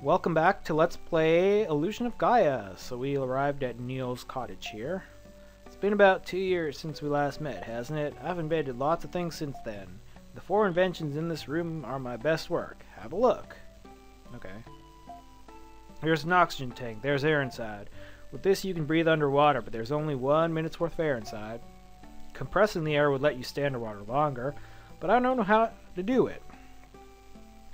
Welcome back to Let's Play Illusion of Gaia. So we arrived at Neil's cottage here. It's been about two years since we last met, hasn't it? I've invented lots of things since then. The four inventions in this room are my best work. Have a look. Okay. Here's an oxygen tank. There's air inside. With this you can breathe underwater, but there's only one minute's worth of air inside. Compressing the air would let you stay underwater longer, but I don't know how to do it.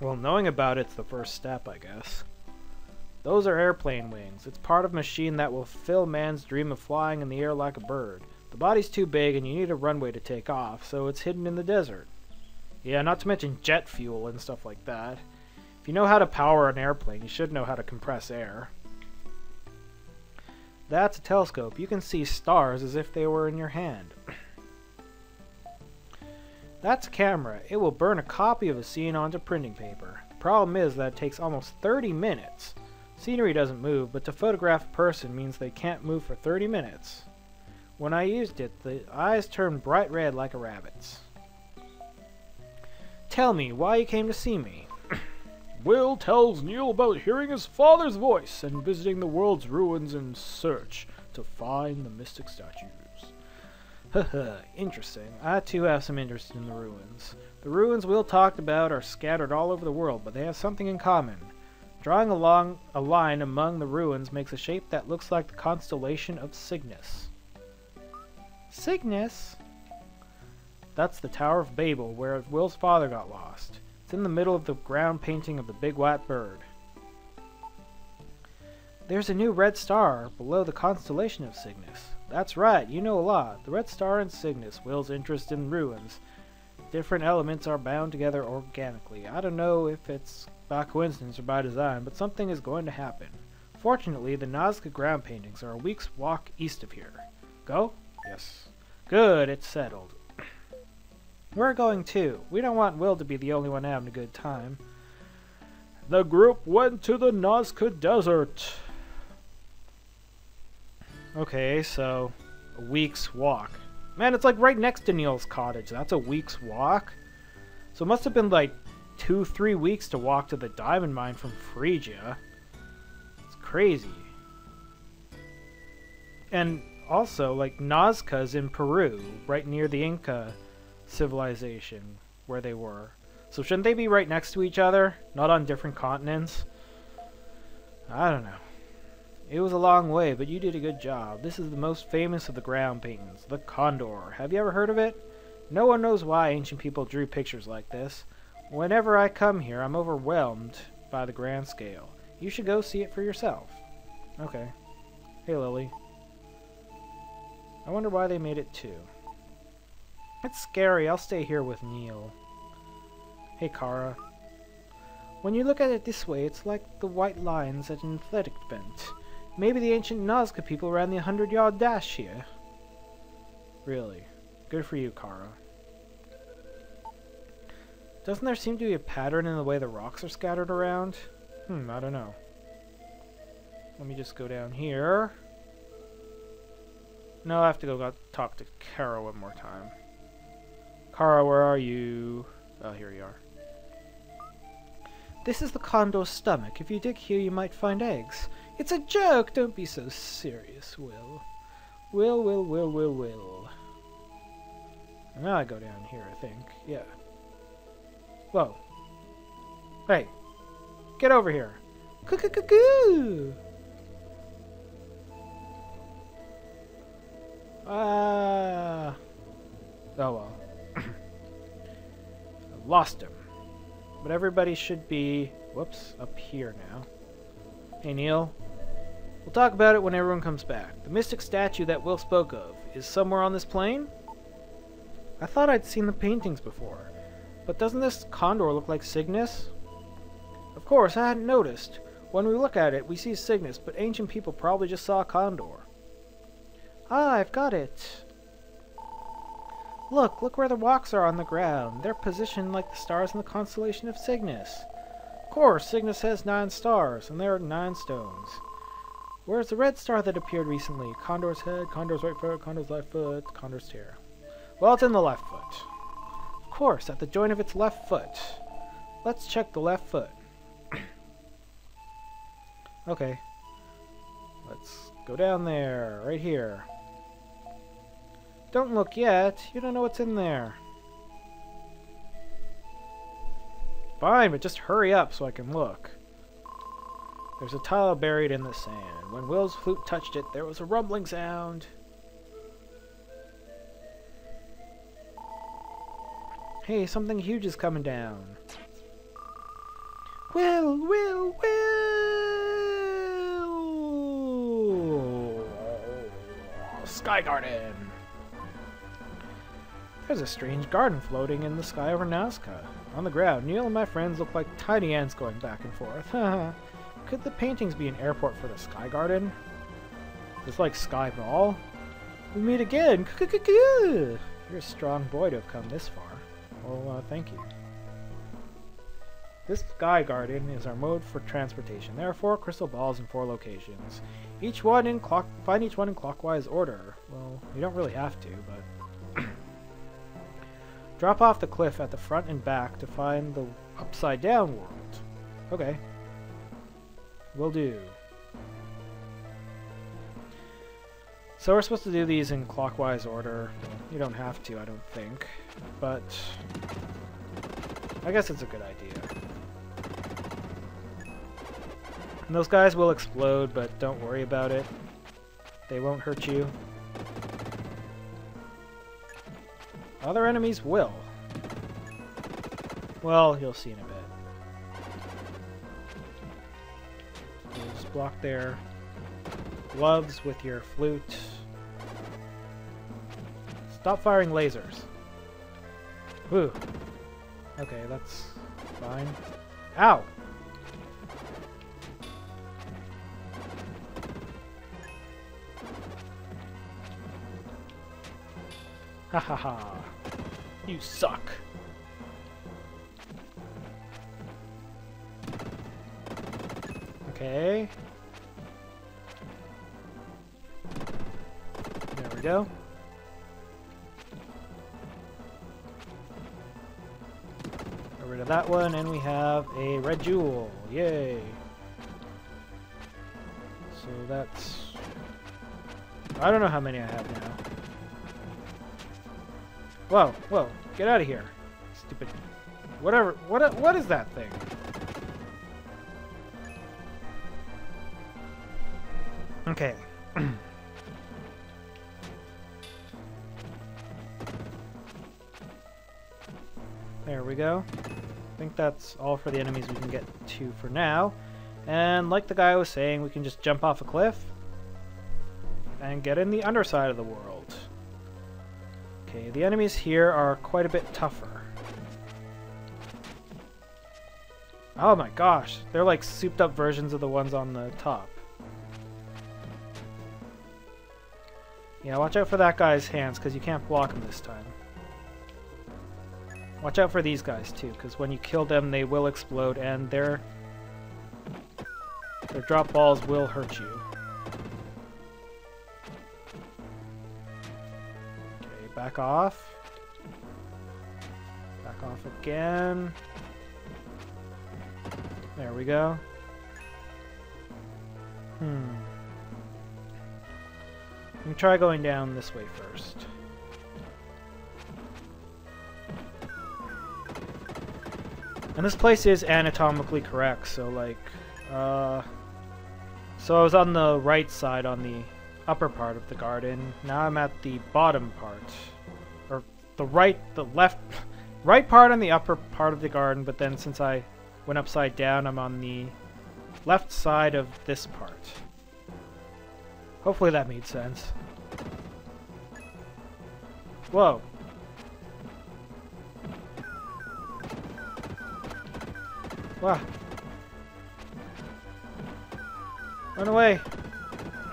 Well, knowing about it's the first step, I guess. Those are airplane wings. It's part of a machine that will fill man's dream of flying in the air like a bird. The body's too big and you need a runway to take off, so it's hidden in the desert. Yeah, not to mention jet fuel and stuff like that. If you know how to power an airplane, you should know how to compress air. That's a telescope. You can see stars as if they were in your hand. That's a camera. It will burn a copy of a scene onto printing paper. Problem is that it takes almost 30 minutes. Scenery doesn't move, but to photograph a person means they can't move for 30 minutes. When I used it, the eyes turned bright red like a rabbit's. Tell me why you came to see me. Will tells Neil about hearing his father's voice and visiting the world's ruins in search to find the mystic statues. Interesting. I too have some interest in the ruins. The ruins Will talked about are scattered all over the world, but they have something in common. Drawing along a line among the ruins makes a shape that looks like the constellation of Cygnus. Cygnus? That's the Tower of Babel, where Will's father got lost. It's in the middle of the ground painting of the big white bird. There's a new red star below the constellation of Cygnus. That's right, you know a lot. The Red Star and Cygnus, Will's interest in ruins. Different elements are bound together organically. I don't know if it's by coincidence or by design, but something is going to happen. Fortunately, the Nazca ground paintings are a week's walk east of here. Go? Yes. Good, it's settled. We're going too. We don't want Will to be the only one having a good time. The group went to the Nazca Desert. Okay, so a week's walk. Man, it's like right next to Neil's cottage. That's a week's walk. So it must have been like two, three weeks to walk to the diamond mine from Freejia. It's crazy. And also, like, Nazca's in Peru, right near the Inca civilization where they were. So shouldn't they be right next to each other? Not on different continents? I don't know. It was a long way, but you did a good job. This is the most famous of the ground paintings, the Condor. Have you ever heard of it? No one knows why ancient people drew pictures like this. Whenever I come here, I'm overwhelmed by the grand scale. You should go see it for yourself. Okay. Hey, Lilly. I wonder why they made it two. It's scary. I'll stay here with Neil. Hey, Kara. When you look at it this way, it's like the white lines at an athletic event. Maybe the ancient Nazca people ran the 100-yard dash here. Really. Good for you, Kara. Doesn't there seem to be a pattern in the way the rocks are scattered around? Hmm, I don't know. Let me just go down here. No, I have to go talk to Kara one more time. Kara, where are you? Oh, here you are. This is the condor's stomach. If you dig here, you might find eggs. It's a joke. Don't be so serious, Will. Will, Will, Will, Will, Will. Now I go down here, I think. Yeah. Whoa. Hey. Get over here. Coo-coo-coo-coo! Ah. Uh, oh well. I lost him. But everybody should be, whoops, up here now. Hey Neil. We'll talk about it when everyone comes back. The mystic statue that Will spoke of is somewhere on this plane? I thought I'd seen the paintings before. But doesn't this condor look like Cygnus? Of course, I hadn't noticed. When we look at it, we see Cygnus, but ancient people probably just saw a condor. Ah, I've got it. Look, look where the walks are on the ground. They're positioned like the stars in the constellation of Cygnus. Of course, Cygnus has nine stars, and there are nine stones. Where's the red star that appeared recently? Condor's head, Condor's right foot, Condor's left foot, Condor's tail. Well, it's in the left foot. Of course, at the joint of its left foot. Let's check the left foot. Okay. Let's go down there, right here. Don't look yet. You don't know what's in there. Fine, but just hurry up so I can look. There's a tile buried in the sand. When Will's flute touched it, there was a rumbling sound. Hey, something huge is coming down. Will, Will, Will! Sky Garden! There's a strange garden floating in the sky over Nazca. On the ground, Neil and my friends look like tiny ants going back and forth. Could the paintings be an airport for the Sky Garden? It's like Sky Ball. We meet again! You're a strong boy to have come this far. Well, uh, thank you. This Sky Garden is our mode for transportation. There are four crystal balls in four locations. Each one in clock. Find each one in clockwise order. Well, you don't really have to, but drop off the cliff at the front and back to find the upside down world. Okay. Will do. So we're supposed to do these in clockwise order. You don't have to, I don't think. But I guess it's a good idea. And those guys will explode, but don't worry about it. They won't hurt you. Other enemies will. Well, you'll see in a bit. Just block their gloves with your flute. Stop firing lasers. Whew. Okay, that's fine. Ow! Ha ha ha. You suck. Okay. There we go. Get rid of that one, and we have a red jewel. Yay! So that's... I don't know how many I have now. Whoa, whoa, get out of here. Stupid. Whatever, what, what is that thing? Okay. there we go. I think that's all for the enemies we can get to for now. And like the guy was saying, we can just jump off a cliff and get in the underside of the world. Okay, the enemies here are quite a bit tougher. Oh my gosh, they're like souped up versions of the ones on the top. Yeah, watch out for that guy's hands, because you can't block him this time. Watch out for these guys, too, because when you kill them, they will explode, and their, their drop balls will hurt you. Back off. Back off again. There we go. Hmm. Let me try going down this way first. And this place is anatomically correct, so like, uh... So I was on the right side on the upper part of the garden. Now I'm at the bottom part. The right, the left, right part on the upper part of the garden, but then since I went upside down, I'm on the left side of this part. Hopefully that made sense. Whoa. Wow. Run away.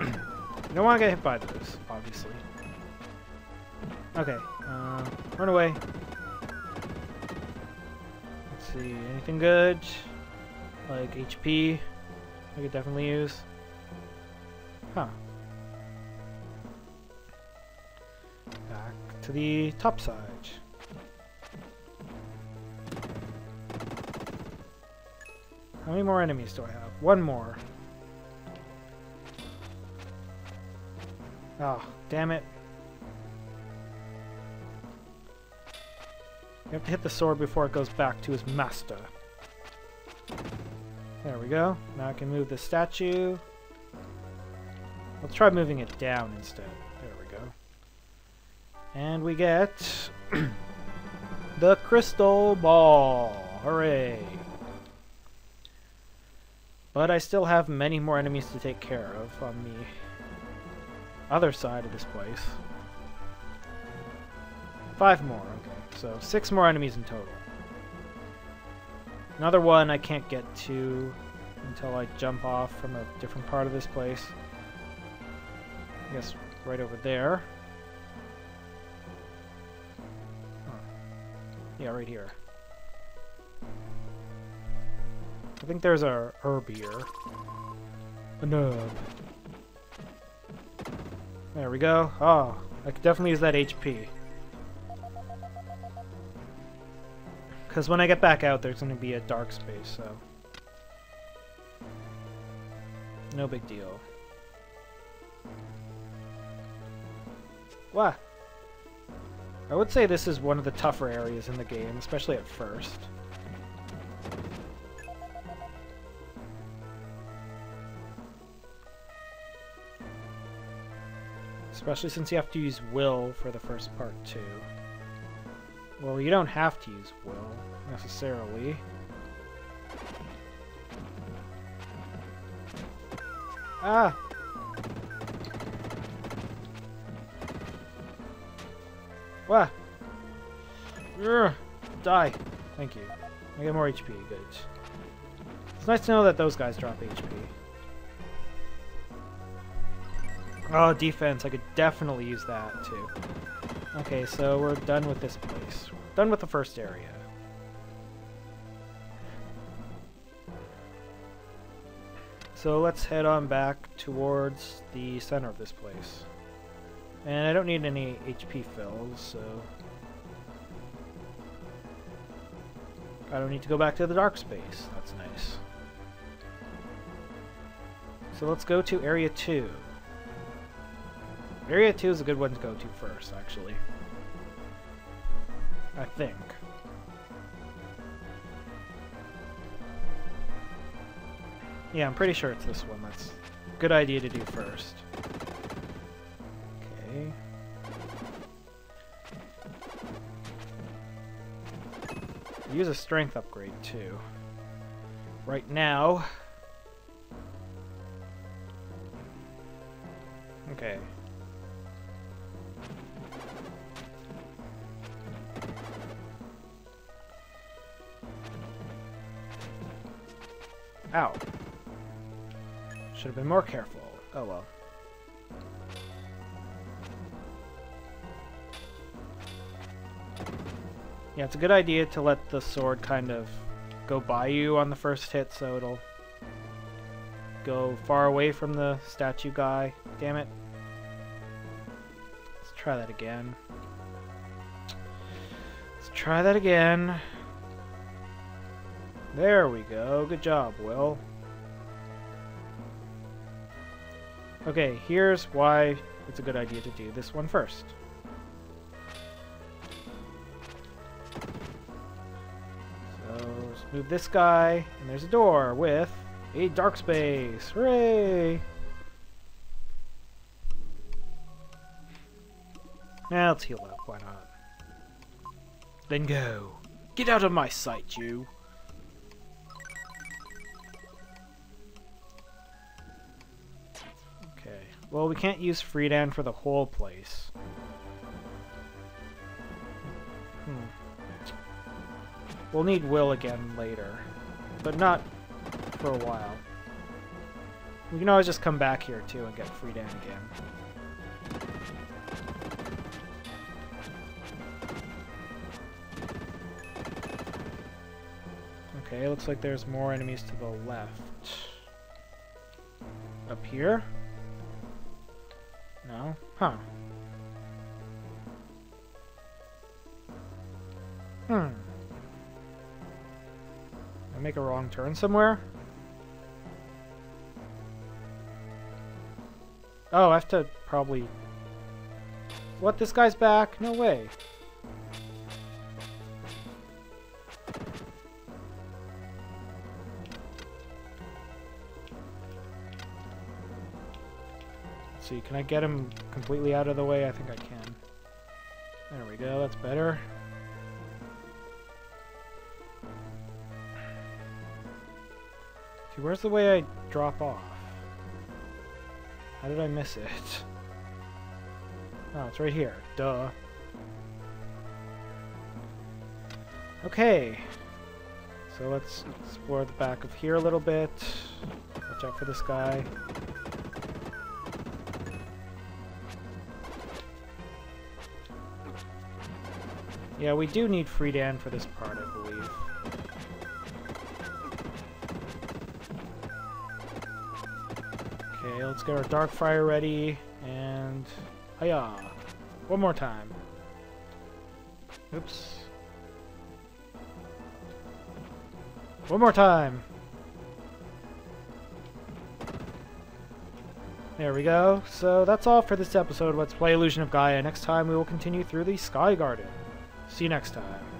you don't want to get hit by those, obviously. Okay. Uh, Run away. Let's see, anything good? Like HP? I could definitely use. Huh. Back to the top side. How many more enemies do I have? One more. Oh, damn it. You have to hit the sword before it goes back to his master. There we go. Now I can move the statue. Let's try moving it down instead. There we go. And we get the crystal ball. Hooray! But I still have many more enemies to take care of on the other side of this place. Five more. So six more enemies in total. Another one I can't get to until I jump off from a different part of this place. I guess right over there. Huh. Yeah, right here. I think there's a herb here. A nub. There we go. Oh, I could definitely use that HP. Because when I get back out, there's going to be a dark space, so... No big deal. What? I would say this is one of the tougher areas in the game, especially at first. Especially since you have to use will for the first part too. Well, you don't have to use will, necessarily. Ah! What? Urgh. Die. Thank you. I get more HP, good. It's nice to know that those guys drop HP. Oh, defense. I could definitely use that, too. Okay, so we're done with this place. Done with the first area. So let's head on back towards the center of this place. And I don't need any HP fills, so... I don't need to go back to the dark space. That's nice. So let's go to Area 2. Area 2 is a good one to go to first, actually. I think. Yeah, I'm pretty sure it's this one. That's a good idea to do first. Okay. Use a strength upgrade, too. Right now... Okay. Ow. Should have been more careful. Oh well. Yeah, it's a good idea to let the sword kind of go by you on the first hit, so it'll go far away from the statue guy. Damn it. Let's try that again. Let's try that again. There we go. Good job, Will. Okay, here's why it's a good idea to do this one first. So, let's move this guy, and there's a door with a dark space. Hooray! Now let's heal up, why not? Then go. Get out of my sight, you! Well, we can't use Freedan for the whole place. Hmm. We'll need Will again later. But not for a while. We can always just come back here, too, and get Freedan again. Okay, looks like there's more enemies to the left. Up here? Huh. Hmm. I make a wrong turn somewhere? Oh, I have to probably What? This guy's back? No way. See, can I get him completely out of the way? I think I can. There we go, that's better. See, where's the way I drop off? How did I miss it? Oh, it's right here. Duh. Okay. So let's explore the back of here a little bit. Watch out for this guy. Yeah, we do need Freedan for this part, I believe. Okay, let's get our Dark Friar ready, and... Hiya! One more time. Oops. One more time! There we go. So that's all for this episode Let's Play Illusion of Gaia. Next time we will continue through the Sky Garden. See you next time.